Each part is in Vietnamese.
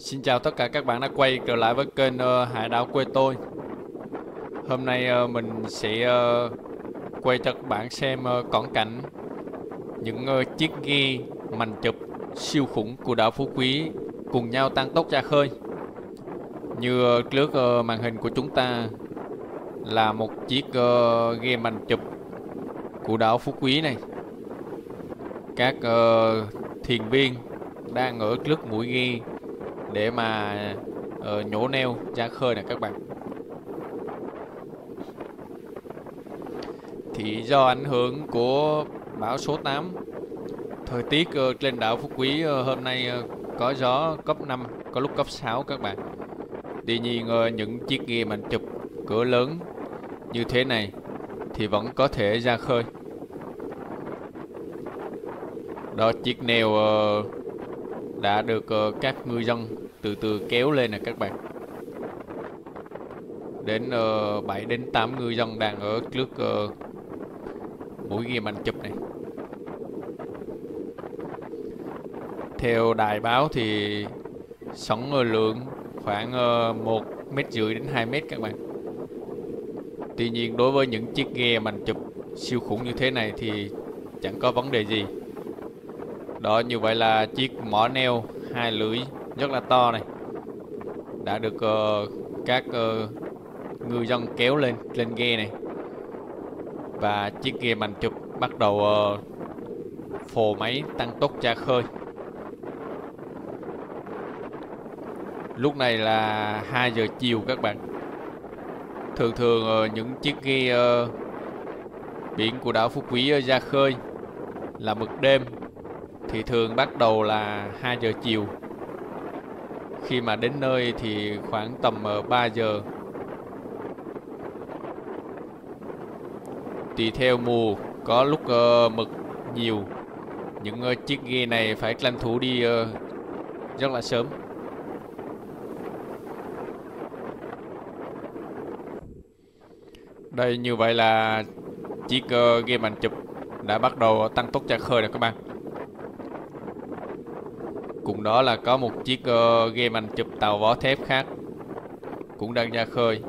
Xin chào tất cả các bạn đã quay trở lại với kênh uh, Hải đảo quê tôi. Hôm nay uh, mình sẽ uh, quay cho các bạn xem uh, cận cảnh Những uh, chiếc ghe màn chụp siêu khủng của đảo Phú Quý cùng nhau tăng tốc ra khơi. Như uh, trước uh, màn hình của chúng ta là một chiếc uh, ghe màn chụp của đảo Phú Quý này. Các uh, thuyền viên đang ở trước mũi ghe để mà uh, nhổ neo ra khơi nè các bạn. Thì do ảnh hưởng của bão số 8 thời tiết uh, trên đảo Phú Quý uh, hôm nay uh, có gió cấp 5 có lúc cấp 6 các bạn. Tuy nhiên uh, những chiếc ghe mình chụp cửa lớn như thế này thì vẫn có thể ra khơi. Đó chiếc neo uh, đã được uh, các ngư dân từ từ kéo lên nè các bạn. Đến ờ, uh, 7 đến 8 ngư dân đang ở trước ờ, uh, mũi ghe anh chụp này. Theo đài báo thì sóng lượng khoảng uh, 1 mét rưỡi đến 2 mét các bạn. Tuy nhiên đối với những chiếc ghe mạnh chụp siêu khủng như thế này thì chẳng có vấn đề gì đó như vậy là chiếc mỏ neo hai lưỡi rất là to này. Đã được uh, các uh, ngư dân kéo lên lên ghe này. Và chiếc ghe mảnh chụp bắt đầu ờ, uh, phồ máy tăng tốc ra khơi. Lúc này là 2 giờ chiều các bạn. Thường thường uh, những chiếc ghe uh, biển của đảo Phú Quý uh, ra khơi là mực đêm thì thường bắt đầu là 2 giờ chiều. Khi mà đến nơi thì khoảng tầm ờ, 3 giờ. Tùy theo mùa có lúc uh, mực nhiều. Những uh, chiếc ghe này phải tranh thủ đi uh, rất là sớm. Đây như vậy là chiếc uh, ghe màn chụp đã bắt đầu tăng tốc ra khơi rồi các bạn. Cùng đó là có một chiếc uh, game anh chụp tàu vỏ thép khác cũng đang ra khơi.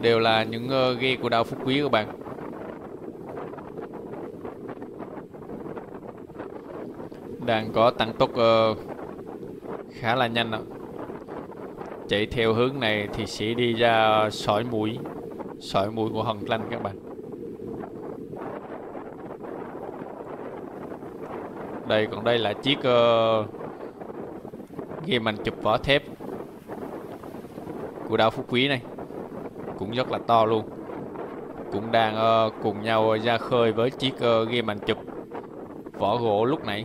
Đều là những uh, ghe của đảo Phú Quý các bạn. Đang có tăng tốc uh, khá là nhanh ạ Chạy theo hướng này thì sẽ đi ra sỏi mũi, sỏi mũi của Hồng Lanh các bạn. Đây còn đây là chiếc uh, game anh chụp vỏ thép của đảo Phú Quý này. Cũng rất là to luôn. Cũng đang uh, cùng nhau ra khơi với chiếc uh, game anh chụp vỏ gỗ lúc nãy.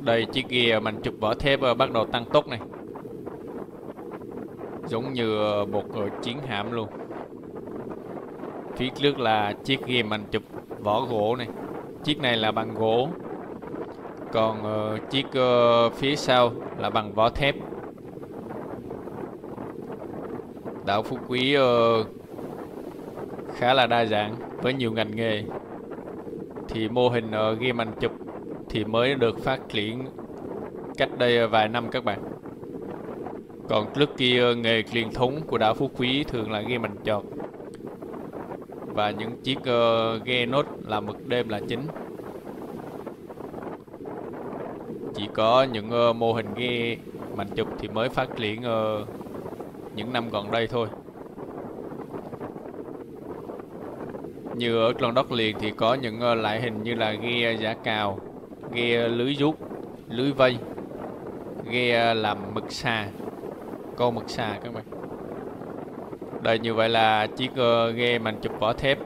Đây chiếc ghe mình chụp vỏ thép uh, bắt đầu tăng tốc này giống như một chiến hạm luôn. Phía trước là chiếc ghe mình chụp vỏ gỗ này. Chiếc này là bằng gỗ. Còn uh, chiếc uh, phía sau là bằng vỏ thép. Đảo phú quý uh, khá là đa dạng với nhiều ngành nghề. Thì mô hình uh, game ảnh chụp thì mới được phát triển cách đây vài năm các bạn còn trước kia nghề truyền thống của đảo phú quý thường là ghe ảnh chọt. Và những chiếc uh, ghe nốt là mực đêm là chính. Chỉ có những uh, mô hình ghe mạnh chụp thì mới phát triển uh, những năm gần đây thôi. Như ở trong Đốc liền thì có những uh, loại hình như là ghe giả cào ghe lưới rút lưới vây ghe làm mực xà câu mực xà các bạn đây như vậy là chiếc uh, ghe màn chụp vỏ thép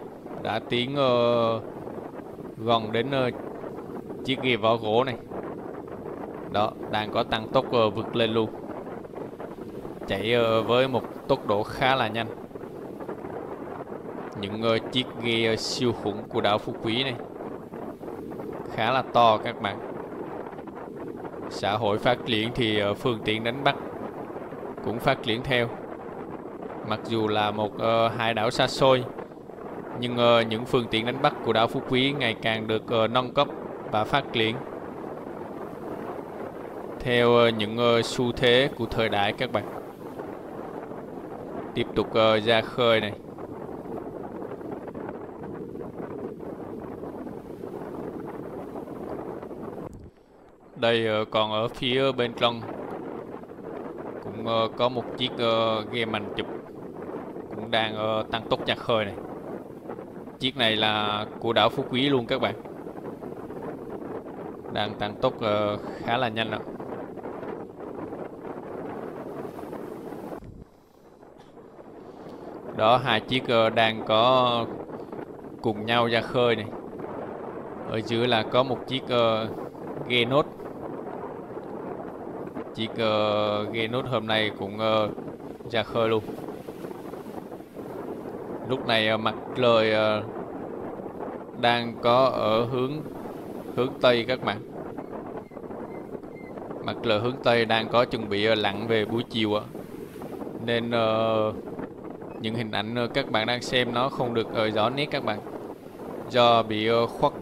đã tiến uh, gần đến uh, chiếc ghe vỏ gỗ này. Đó, đang có tăng tốc uh, vượt lên luôn. Chạy uh, với một tốc độ khá là nhanh. Những uh, chiếc ghe uh, siêu khủng của đảo Phú Quý này. Khá là to các bạn. Xã hội phát triển thì uh, phương tiện đánh bắt cũng phát triển theo. Mặc dù là một uh, hải đảo xa xôi nhưng uh, những phương tiện đánh bắt của đảo Phú Quý ngày càng được uh, nâng cấp và phát triển. Theo uh, những uh, xu thế của thời đại các bạn. Tiếp tục uh, ra khơi này. Đây uh, còn ở phía bên trong cũng uh, có một chiếc uh, game mành chụp cũng đang uh, tăng tốc ra khơi này. Chiếc này là của đảo Phú Quý luôn các bạn. Đang tăng tốc uh, khá là nhanh ạ. Đó hai chiếc uh, đang có cùng nhau ra khơi này. Ở dưới là có một chiếc uh, ghe chiếc uh, ờ, ghe nốt hôm nay cũng uh, ra khơi luôn. Lúc này uh, mặt trời uh, đang có ở hướng hướng tây các bạn. Mặt trời hướng tây đang có chuẩn bị uh, lặn về buổi chiều uh, nên uh, những hình ảnh uh, các bạn đang xem nó không được uh, rõ nét các bạn. Do bị uh, khuất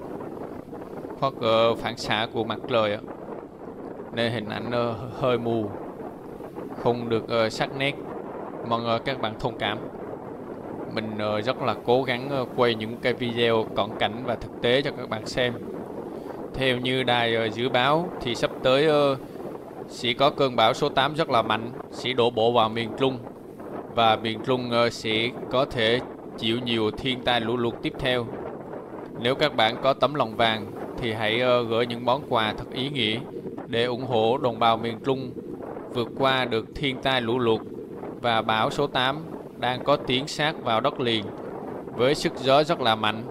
khuất uh, phản xạ của mặt trời uh nên hình ảnh ờ, hơi mù, không được ờ, sắc nét. Mong ờ, các bạn thông cảm. Mình rất là cố gắng quay những cái video cận cảnh và thực tế cho các bạn xem. Theo như đài dự báo thì sắp tới sẽ có cơn bão số 8 rất là mạnh, sẽ đổ bộ vào miền Trung. Và miền Trung sẽ có thể chịu nhiều thiên tai lũ lụt tiếp theo. Nếu các bạn có tấm lòng vàng thì hãy gửi những món quà thật ý nghĩa để ủng hộ đồng bào miền Trung vượt qua được thiên tai lũ lụt và bão số 8 đang có tiến sát vào đất liền với sức gió rất là mạnh.